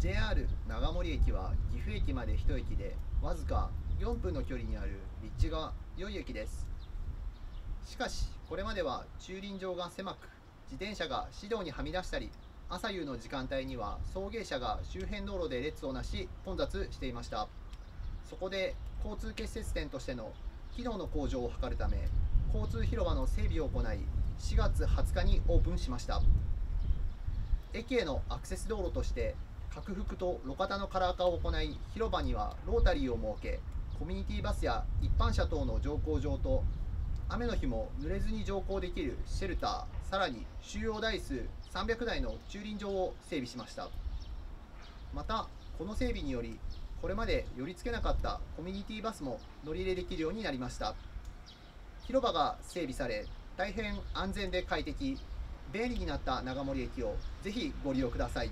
JR 長森駅は岐阜駅まで1駅でわずか4分の距離にある立地が良い駅です。しかしこれまでは駐輪場が狭く自転車が指導にはみ出したり朝夕の時間帯には送迎車が周辺道路で列をなし混雑していました。そこで交通結節点としての機能の向上を図るため交通広場の整備を行い4月20日にオープンしました。駅へのアクセス道路として拡幅と路肩のカラー化を行い広場にはロータリーを設けコミュニティバスや一般車等の乗降場と雨の日も濡れずに乗降できるシェルターさらに収容台数300台の駐輪場を整備しました。またこの整備によりこれまで寄り付けなかったコミュニティバスも乗り入れできるようになりました。広場が整備され大変安全で快適便利になった長森駅をぜひご利用ください。